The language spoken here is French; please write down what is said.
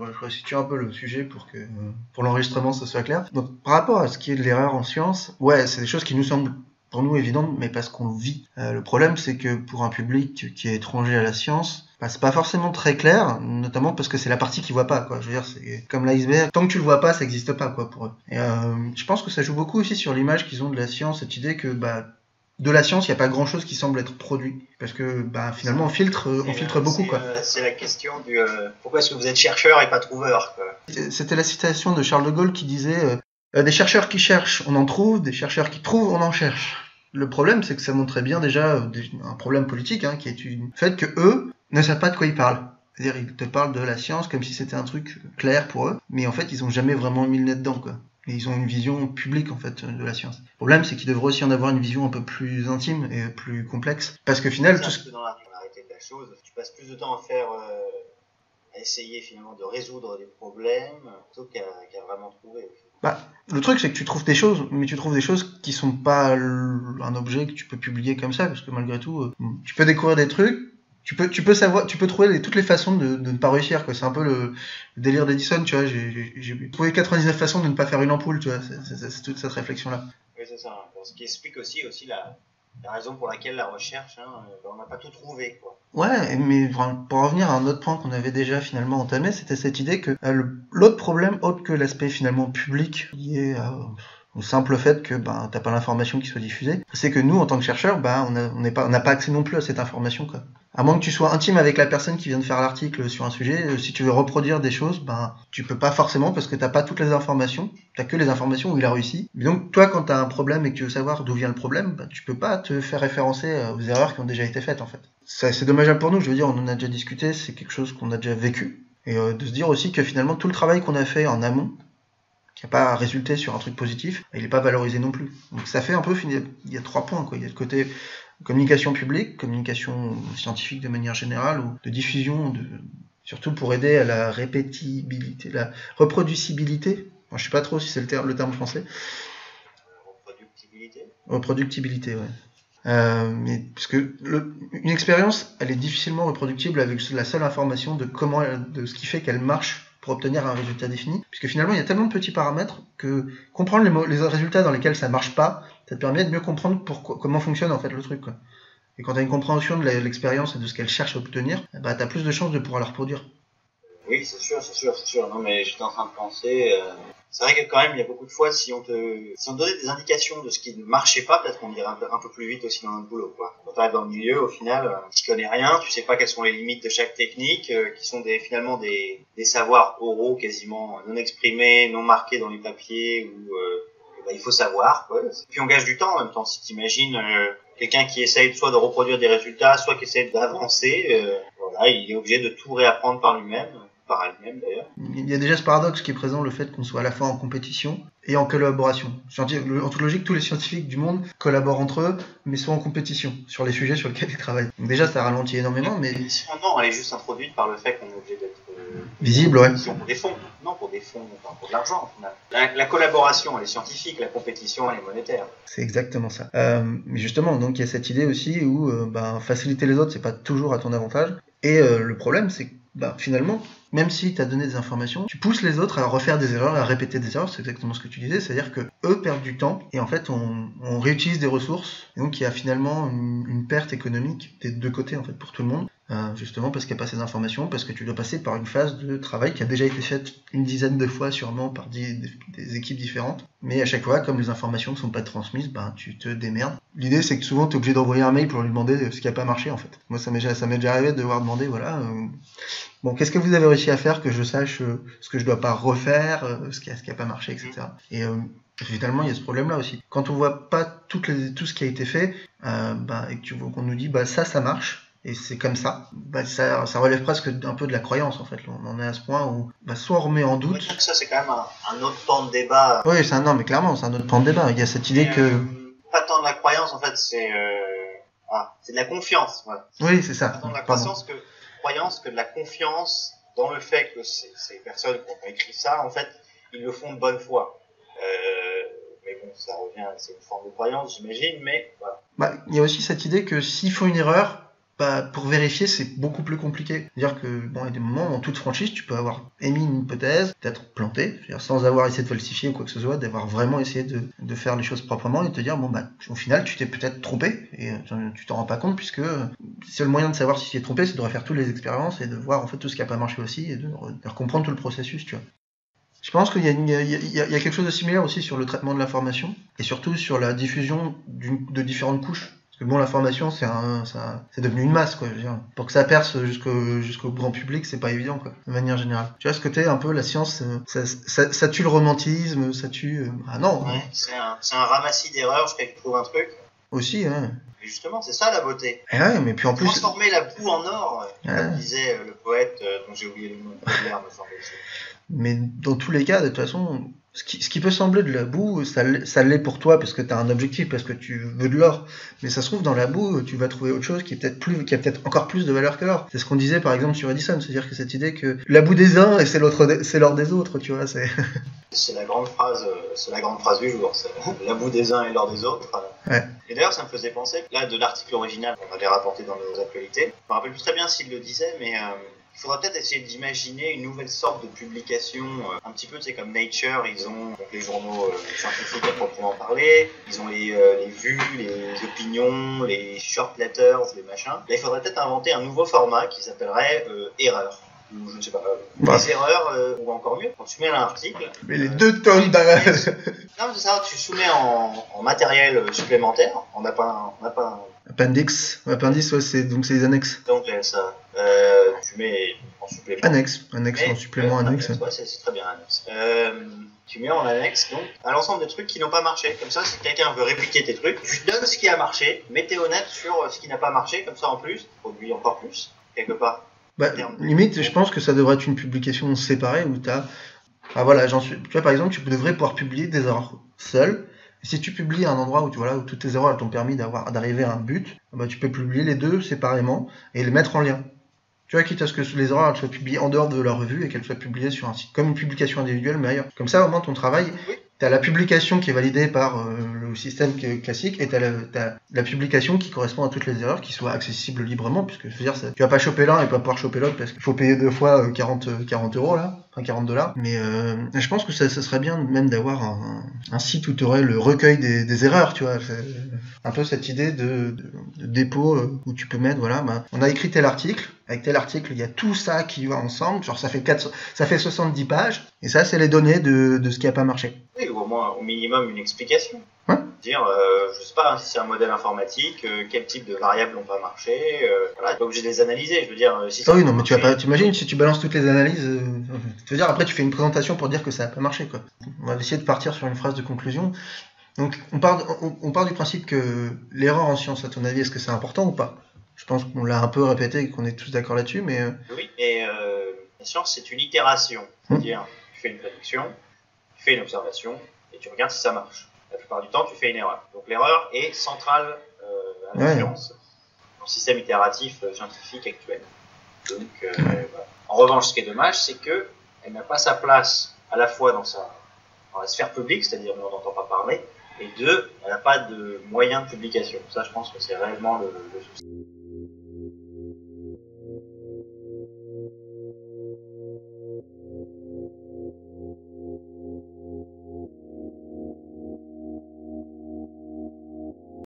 Je resitue un peu le sujet pour que pour l'enregistrement ce soit clair. Donc par rapport à ce qui est de l'erreur en science, ouais, c'est des choses qui nous semblent pour nous évidentes, mais parce qu'on vit. Euh, le problème, c'est que pour un public qui est étranger à la science, bah, c'est pas forcément très clair, notamment parce que c'est la partie qui voit pas, quoi. Je veux dire, c'est comme l'iceberg. Tant que tu le vois pas, ça existe pas, quoi, pour eux. Et euh, je pense que ça joue beaucoup aussi sur l'image qu'ils ont de la science, cette idée que, bah, de la science, il n'y a pas grand chose qui semble être produit. Parce que bah, finalement, on filtre, on filtre beaucoup. quoi. Euh, c'est la question du euh, pourquoi est-ce que vous êtes chercheur et pas trouveur C'était la citation de Charles de Gaulle qui disait euh, Des chercheurs qui cherchent, on en trouve, des chercheurs qui trouvent, on en cherche. Le problème, c'est que ça montrait bien déjà un problème politique, hein, qui est le fait que eux ne savent pas de quoi ils parlent. C'est-à-dire, ils te parlent de la science comme si c'était un truc clair pour eux, mais en fait, ils ont jamais vraiment mis le nez dedans, quoi. Et ils ont une vision publique en fait de la science. Le problème, c'est qu'ils devraient aussi en avoir une vision un peu plus intime et plus complexe, parce que final, tout ce... dans la de la chose, tu passes plus de temps à faire, euh, à essayer finalement de résoudre des problèmes plutôt qu'à vraiment trouver. Bah, le truc, c'est que tu trouves des choses, mais tu trouves des choses qui sont pas un objet que tu peux publier comme ça, parce que malgré tout, euh, tu peux découvrir des trucs, tu peux, tu peux savoir, tu peux trouver toutes les façons de, de ne pas réussir, quoi. C'est un peu le, délire d'Edison, tu vois. J'ai trouvé 99 façons de ne pas faire une ampoule, tu vois. C'est toute cette réflexion-là. Oui, c'est ça. ce qui explique aussi, aussi la, la raison pour laquelle la recherche, hein, euh, on n'a pas tout trouvé, quoi. Ouais, mais pour revenir à un autre point qu'on avait déjà finalement entamé, c'était cette idée que euh, l'autre problème, autre que l'aspect finalement public, lié à au simple fait que ben t'as pas l'information qui soit diffusée, c'est que nous en tant que chercheurs, ben on n'a pas pas accès non plus à cette information quoi. À moins que tu sois intime avec la personne qui vient de faire l'article sur un sujet, euh, si tu veux reproduire des choses, ben tu peux pas forcément parce que t'as pas toutes les informations, t'as que les informations où il a réussi. donc toi quand t'as un problème et que tu veux savoir d'où vient le problème, ben, tu peux pas te faire référencer euh, aux erreurs qui ont déjà été faites en fait. C'est dommageable pour nous, je veux dire, on en a déjà discuté, c'est quelque chose qu'on a déjà vécu. Et euh, de se dire aussi que finalement tout le travail qu'on a fait en amont, qui n'a pas résulté sur un truc positif, il n'est pas valorisé non plus. Donc ça fait un peu, il y a trois points. Quoi. Il y a le côté communication publique, communication scientifique de manière générale, ou de diffusion, de, surtout pour aider à la répétibilité, la reproducibilité. Je sais pas trop si c'est le, terme, le terme français. Reproductibilité. Reproductibilité, ouais. Euh, mais parce que le, une expérience, elle est difficilement reproductible avec la seule information de comment, de ce qui fait qu'elle marche pour obtenir un résultat défini, puisque finalement il y a tellement de petits paramètres que comprendre les, les résultats dans lesquels ça marche pas, ça te permet de mieux comprendre pourquoi, comment fonctionne en fait le truc. Et quand tu as une compréhension de l'expérience et de ce qu'elle cherche à obtenir, bah, tu as plus de chances de pouvoir la reproduire. Oui, c'est sûr, c'est sûr, c'est sûr. Non, mais j'étais en train de penser. Euh, c'est vrai que quand même, il y a beaucoup de fois, si on te, si on donnait des indications de ce qui ne marchait pas, peut-être qu'on irait un peu, plus vite aussi dans notre boulot, quoi. Quand tu arrives dans le milieu, au final, euh, tu connais rien, tu sais pas quelles sont les limites de chaque technique, euh, qui sont des, finalement des, des savoirs oraux quasiment non exprimés, non marqués dans les papiers, où bah, il faut savoir. Quoi. Puis on gage du temps en même temps. Si t'imagines quelqu'un qui essaye soit de reproduire des résultats, soit qui essaye d'avancer, voilà, il est obligé de tout réapprendre par lui-même par elle-même d'ailleurs. Il y a déjà ce paradoxe qui est présent, le fait qu'on soit à la fois en compétition et en collaboration. En toute logique, tous les scientifiques du monde collaborent entre eux, mais sont en compétition sur les sujets sur lesquels ils travaillent. Donc déjà, ça ralentit énormément, mais... Non, elle est juste introduite par le fait qu'on est obligé d'être... Euh, Visible, ouais. Pour des fonds. Non, pour des fonds, enfin, pour de l'argent, la, la, collaboration, elle est scientifique, la compétition, elle est monétaire. C'est exactement ça. Euh, mais justement, donc il y a cette idée aussi où euh, ben, faciliter les autres, c'est pas toujours à ton avantage. Et euh, le problème, c'est que bah, finalement, même si tu as donné des informations, tu pousses les autres à refaire des erreurs, à répéter des erreurs, c'est exactement ce que tu disais, c'est-à-dire que eux perdent du temps et en fait on, réutilise des ressources, donc il y a finalement une, perte économique des deux côtés en fait pour tout le monde. Euh, justement parce qu'il n'y a pas ces informations, parce que tu dois passer par une phase de travail qui a déjà été faite une dizaine de fois sûrement par des, équipes différentes. Mais à chaque fois, comme les informations ne sont pas transmises, ben, tu te démerdes. L'idée c'est que souvent tu es obligé d'envoyer un mail pour lui demander ce qui n'a pas marché en fait. Moi ça m'est déjà, déjà arrivé de devoir demander, voilà, euh, bon qu'est-ce que vous avez réussi à faire que je sache euh, ce que je dois pas refaire, euh, ce qui a, ce qui a pas marché, etc. Et euh, finalement, il y a ce problème-là aussi. Quand on voit pas les, tout ce qui a été fait, euh, bah, et qu'on nous dit, bah ça, ça marche, et c'est comme ça, bah, ça, ça, relève presque un peu de la croyance en fait. On en est à ce point où bah, soit on remet en doute. ça c'est quand même un, un, autre pan de débat. Oui, c'est un non, mais clairement c'est un autre pan de débat. Il y a cette idée que. pas tant de la croyance en fait, c'est ah, c'est de la confiance. Oui, c'est ça. Pas tant de la croyance que, que de la confiance dans le fait que ces, ces personnes qui ont écrit ça, en fait, ils le font de bonne foi. Euh, mais bon, ça revient, c'est une forme de croyance, j'imagine, mais voilà. Bah, il y a aussi cette idée que s'ils font une erreur, bah, pour vérifier, c'est beaucoup plus compliqué. C'est-à-dire que, bon, il y a des moments, en toute franchise, tu peux avoir émis une hypothèse, peut-être planté, sans avoir essayé de falsifier ou quoi que ce soit, d'avoir vraiment essayé de, faire les choses proprement et de te dire, bon, bah, au final, tu t'es peut-être trompé et euh, tu t'en rends pas compte puisque c'est le moyen de savoir si tu t'es trompé, c'est de refaire toutes les expériences et de voir, en fait, tout ce qui a pas marché aussi et de, de comprendre tout le processus, tu vois. Je pense qu'il y, a quelque chose de similaire aussi sur le traitement de l'information et surtout sur la diffusion de différentes couches parce que bon, l'information, c'est un, c'est devenu une masse, quoi. Je veux dire. Pour que ça perce jusqu'au, jusqu'au grand public, c'est pas évident, quoi. De manière générale. Tu vois, ce côté, un peu, la science, euh, ça, ça, ça tue le romantisme, ça tue. Euh, ah non. Ouais, c'est un, c'est un ramassis d'erreurs jusqu'à tu trouves un truc. Aussi, hein. Et justement, c'est ça la beauté. Et ouais, mais puis en plus. Transformer la boue en or, comme disait le poète dont j'ai oublié le nom, me semble Mais dans tous les cas, de toute façon, ce qui, ce qui, peut sembler de la boue, ça, ça l'est pour toi parce que tu as un objectif, parce que tu veux de l'or. Mais ça se trouve, dans la boue, tu vas trouver autre chose qui est peut-être plus, qui a peut-être encore plus de valeur que l'or. C'est ce qu'on disait par exemple sur Edison, c'est-à-dire que cette idée que la boue des uns et c'est l'autre, c'est l'or des autres, tu vois. C'est. c'est la grande phrase, c'est la grande phrase du jour. C'est la boue des uns et l'or des autres. Ouais. Et d'ailleurs, ça me faisait penser, là, de l'article original qu'on avait rapporté dans nos actualités. Je me rappelle plus très bien s'il le disait, mais. Euh, il faudra peut-être essayer d'imaginer une nouvelle sorte de publication, euh, un petit peu, tu sais, comme Nature, ils ont donc, les journaux euh, scientifiques à proprement parler, ils ont les, euh, les vues, les opinions, les short letters, les machins. Là, il faudrait peut-être inventer un nouveau format qui s'appellerait erreur ou je ne sais pas, bah. des erreurs, ou encore mieux, quand tu mets un article. Mais les deux tonnes d'erreurs. Non, c'est ça, tu soumets en, en, matériel supplémentaire, on n'a pas, on pas un... Appendix, appendice, ouais, c'est donc c'est les annexes. Donc ça, euh, tu mets en supplément. Annexe, annexe en supplément, annexe. Ouais, c'est très bien, annexe. Euh, tu mets en annexe donc à l'ensemble des trucs qui n'ont pas marché. Comme ça, si quelqu'un veut répliquer tes trucs, tu donnes ce qui a marché, mets tes honnêtes sur ce qui n'a pas marché, comme ça en plus, produit encore plus, quelque part. Bah, limite, je pense que ça devrait être une publication séparée où tu as. Ah voilà, j'en suis. Tu vois, par exemple, tu devrais pouvoir publier des erreurs seules. Si tu publies à un endroit où, tu, vois, où toutes tes erreurs t'ont permis d'arriver à un but, bah, tu peux publier les deux séparément et les mettre en lien. Tu vois, quitte à ce que les erreurs soient publiées en dehors de la revue et qu'elles soient publiées sur un site, comme une publication individuelle, mais ailleurs. Comme ça, au moins, ton travail, tu as la publication qui est validée par euh, le système classique et tu as, as, la publication qui correspond à toutes les erreurs qui soient accessibles librement, puisque je veux dire, ça, tu vas pas choper l'un et pas pouvoir choper l'autre parce qu'il faut payer deux fois 40, euh, 40 euros là, enfin 40 dollars. Mais euh, je pense que ça, ça, serait bien même d'avoir un, un, site où tu aurais le recueil des, des erreurs, tu vois. Un peu cette idée de, de, de dépôt euh, où tu peux mettre, voilà, bah, on a écrit tel article, avec tel article, il y a tout ça qui va ensemble, genre ça fait 4, ça fait 70 pages, et ça c'est les données de, de ce qui a pas marché. Oui, ou au moins au minimum une explication. Ouais. Dire, euh, je sais pas hein, si c'est un modèle informatique, euh, quel type de variables n'ont pas marché, euh, voilà, pas obligé de les analyser, je veux dire, si ah oui, non, mais tu vas pas, t'imagines si tu balances toutes les analyses, euh, tu veux dire, après tu fais une présentation pour dire que ça a pas marché, quoi. On va essayer de partir sur une phrase de conclusion. Donc, on part, on, on part du principe que l'erreur en science, à ton avis, est-ce que c'est important ou pas? Je pense qu'on l'a un peu répété et qu'on est tous d'accord là-dessus, mais. euh, Oui, euh, la science, c'est une itération. C'est-à-dire, tu fais une prédiction, tu fais une observation, et tu regardes si ça marche. La plupart du temps, tu fais une erreur. Donc l'erreur est centrale euh, à la Ouais. dans le système itératif euh, scientifique actuel. Donc, euh, Ouais. voilà. En revanche, ce qui est dommage, c'est que elle n'a pas sa place à la fois dans, sa, dans la sphère publique, c'est-à-dire on n'entend pas parler, et deux, elle n'a pas de moyens de publication. Ça, je pense que c'est réellement le, le souci.